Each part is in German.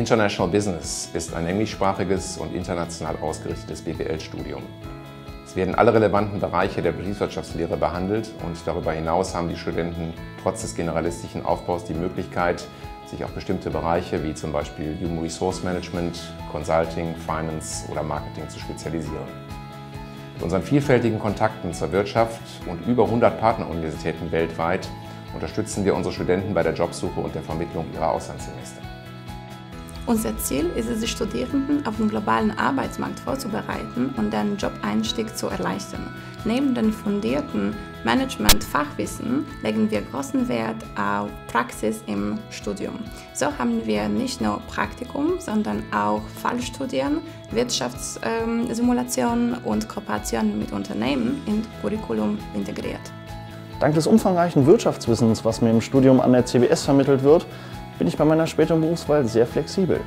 International Business ist ein englischsprachiges und international ausgerichtetes BWL-Studium. Es werden alle relevanten Bereiche der Betriebswirtschaftslehre behandelt und darüber hinaus haben die Studenten trotz des generalistischen Aufbaus die Möglichkeit, sich auf bestimmte Bereiche wie zum Beispiel Human Resource Management, Consulting, Finance oder Marketing zu spezialisieren. Mit unseren vielfältigen Kontakten zur Wirtschaft und über 100 Partneruniversitäten weltweit unterstützen wir unsere Studenten bei der Jobsuche und der Vermittlung ihrer Auslandssemester. Unser Ziel ist es, die Studierenden auf den globalen Arbeitsmarkt vorzubereiten und den Job-Einstieg zu erleichtern. Neben dem fundierten Management-Fachwissen legen wir großen Wert auf Praxis im Studium. So haben wir nicht nur Praktikum, sondern auch Fallstudien, Wirtschaftssimulationen und Kooperationen mit Unternehmen im Curriculum integriert. Dank des umfangreichen Wirtschaftswissens, was mir im Studium an der CBS vermittelt wird, bin ich bei meiner späteren Berufswahl sehr flexibel.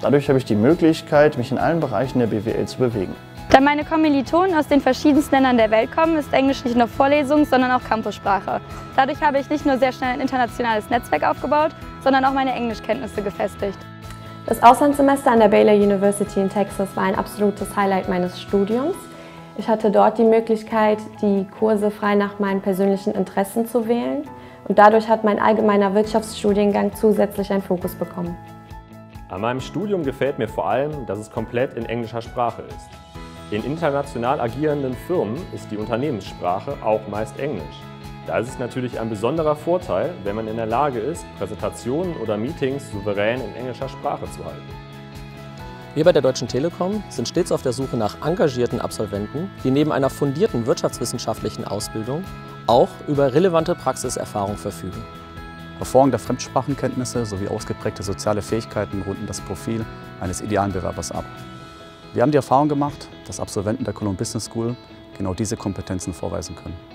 Dadurch habe ich die Möglichkeit, mich in allen Bereichen der BWL zu bewegen. Da meine Kommilitonen aus den verschiedensten Ländern der Welt kommen, ist Englisch nicht nur Vorlesung, sondern auch Campussprache. Dadurch habe ich nicht nur sehr schnell ein internationales Netzwerk aufgebaut, sondern auch meine Englischkenntnisse gefestigt. Das Auslandssemester an der Baylor University in Texas war ein absolutes Highlight meines Studiums. Ich hatte dort die Möglichkeit, die Kurse frei nach meinen persönlichen Interessen zu wählen. Und dadurch hat mein allgemeiner Wirtschaftsstudiengang zusätzlich einen Fokus bekommen. An meinem Studium gefällt mir vor allem, dass es komplett in englischer Sprache ist. In international agierenden Firmen ist die Unternehmenssprache auch meist Englisch. Da ist es natürlich ein besonderer Vorteil, wenn man in der Lage ist, Präsentationen oder Meetings souverän in englischer Sprache zu halten. Wir bei der Deutschen Telekom sind stets auf der Suche nach engagierten Absolventen, die neben einer fundierten wirtschaftswissenschaftlichen Ausbildung auch über relevante Praxiserfahrung verfügen. Hervorragende Fremdsprachenkenntnisse sowie ausgeprägte soziale Fähigkeiten runden das Profil eines idealen Bewerbers ab. Wir haben die Erfahrung gemacht, dass Absolventen der Cologne Business School genau diese Kompetenzen vorweisen können.